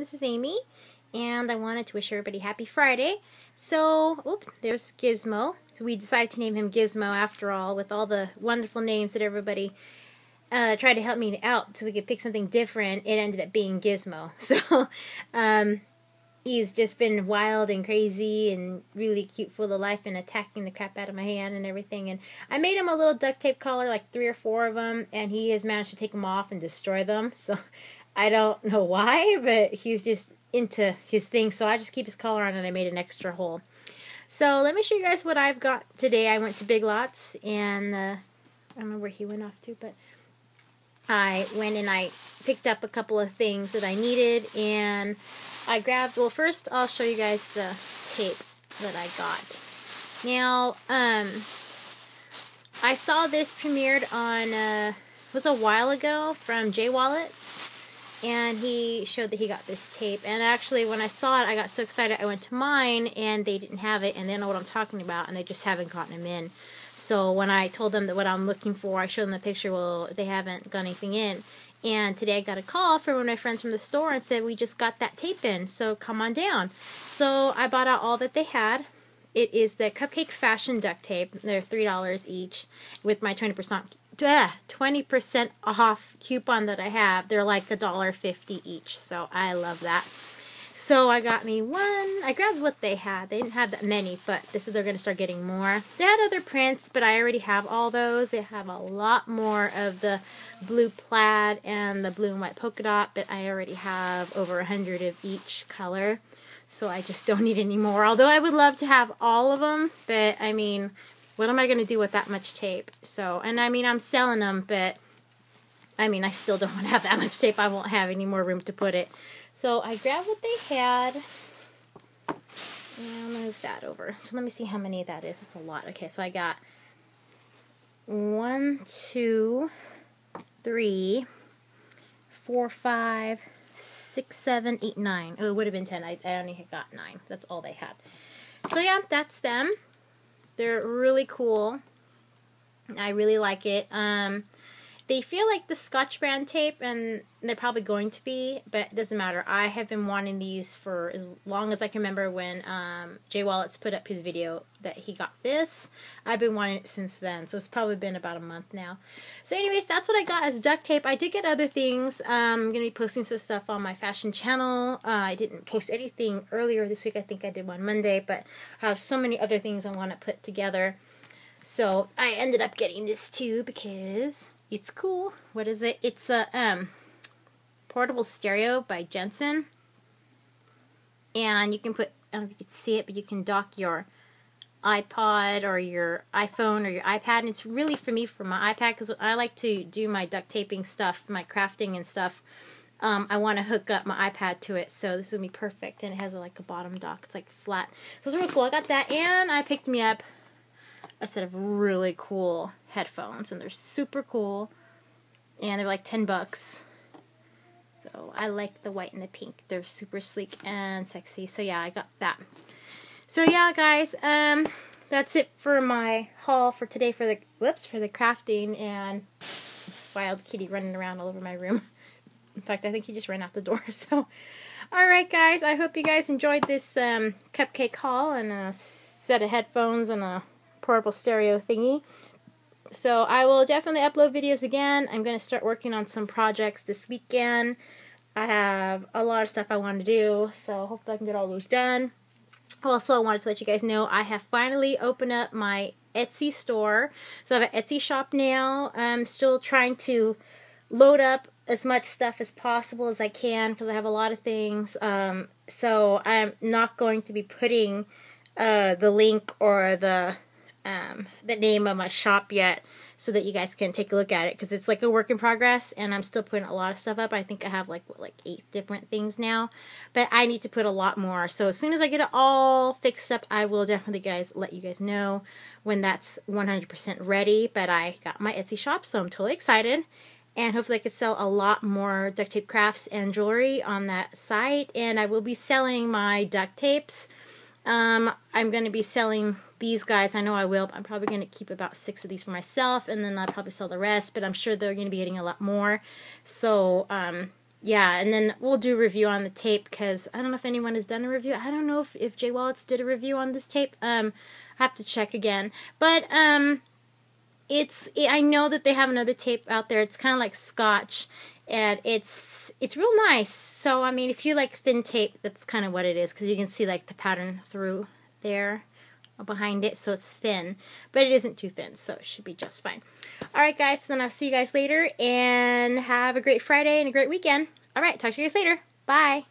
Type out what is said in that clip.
this is Amy, and I wanted to wish everybody happy Friday. So, oops, there's Gizmo. So we decided to name him Gizmo after all, with all the wonderful names that everybody uh, tried to help me out so we could pick something different. It ended up being Gizmo. So, um, he's just been wild and crazy and really cute, full of life, and attacking the crap out of my hand and everything. And I made him a little duct tape collar, like three or four of them, and he has managed to take them off and destroy them. So I don't know why, but he's just into his thing. So I just keep his collar on and I made an extra hole. So let me show you guys what I've got today. I went to Big Lots and uh, I don't know where he went off to, but I went and I picked up a couple of things that I needed and I grabbed, well first I'll show you guys the tape that I got. Now, um, I saw this premiered on, uh, was a while ago from J Wallets and he showed that he got this tape. And actually, when I saw it, I got so excited. I went to mine, and they didn't have it, and they know what I'm talking about, and they just haven't gotten them in. So when I told them that what I'm looking for, I showed them the picture. Well, they haven't got anything in. And today I got a call from one of my friends from the store and said we just got that tape in, so come on down. So I bought out all that they had. It is the Cupcake Fashion duct tape. They're three dollars each with my twenty percent 20% off coupon that I have. They're like a dollar fifty each, so I love that. So I got me one. I grabbed what they had. They didn't have that many, but this is they're going to start getting more. They had other prints, but I already have all those. They have a lot more of the blue plaid and the blue and white polka dot, but I already have over a hundred of each color. So I just don't need any more. Although I would love to have all of them, but I mean, what am I going to do with that much tape? So, and I mean, I'm selling them, but I mean, I still don't want to have that much tape. I won't have any more room to put it. So I grabbed what they had. And move that over. So let me see how many that is. It's a lot. Okay, so I got one, two, three, four, five, six, seven, eight, nine. Oh, it would have been ten. I, I only got nine. That's all they had. So yeah, that's them. They're really cool. I really like it. Um, they feel like the Scotch brand tape, and they're probably going to be, but it doesn't matter. I have been wanting these for as long as I can remember when um, Jay Wallets put up his video that he got this. I've been wanting it since then, so it's probably been about a month now. So anyways, that's what I got as duct tape. I did get other things. Um, I'm going to be posting some stuff on my fashion channel. Uh, I didn't post anything earlier this week. I think I did one Monday, but I have so many other things I want to put together. So I ended up getting this too because it's cool. What is it? It's a um, portable stereo by Jensen. And you can put, I don't know if you can see it, but you can dock your iPod or your iPhone or your iPad. And it's really for me for my iPad because I like to do my duct taping stuff, my crafting and stuff. Um, I want to hook up my iPad to it, so this is going to be perfect. And it has a, like a bottom dock. It's like flat. So it's really cool. I got that, and I picked me up a set of really cool headphones, and they're super cool, and they're like 10 bucks. So I like the white and the pink. They're super sleek and sexy. So yeah, I got that. So yeah, guys, um, that's it for my haul for today for the whoops for the crafting and wild kitty running around all over my room. In fact, I think he just ran out the door. So, all right, guys, I hope you guys enjoyed this um, cupcake haul and a set of headphones and a portable stereo thingy. So I will definitely upload videos again. I'm going to start working on some projects this weekend. I have a lot of stuff I want to do, so hopefully I can get all those done. Also, I wanted to let you guys know I have finally opened up my Etsy store. So I have an Etsy shop now. I'm still trying to load up as much stuff as possible as I can because I have a lot of things. Um, so I'm not going to be putting uh, the link or the um, the name of my shop yet so that you guys can take a look at it because it's like a work in progress and I'm still putting a lot of stuff up. I think I have like what, like eight different things now, but I need to put a lot more. So as soon as I get it all fixed up, I will definitely guys let you guys know when that's 100% ready. But I got my Etsy shop, so I'm totally excited. And hopefully I can sell a lot more duct tape crafts and jewelry on that site. And I will be selling my duct tapes. Um, I'm going to be selling these guys, I know I will, but I'm probably going to keep about six of these for myself, and then I'll probably sell the rest, but I'm sure they're going to be getting a lot more. So, um, yeah, and then we'll do review on the tape because I don't know if anyone has done a review. I don't know if, if J Wallets did a review on this tape. Um, I have to check again. But um, it's I know that they have another tape out there. It's kind of like Scotch, and it's it's real nice. So I mean, if you like thin tape, that's kind of what it is because you can see like the pattern through there behind it, so it's thin, but it isn't too thin, so it should be just fine. All right, guys. So then I'll see you guys later, and have a great Friday and a great weekend. All right, talk to you guys later. Bye.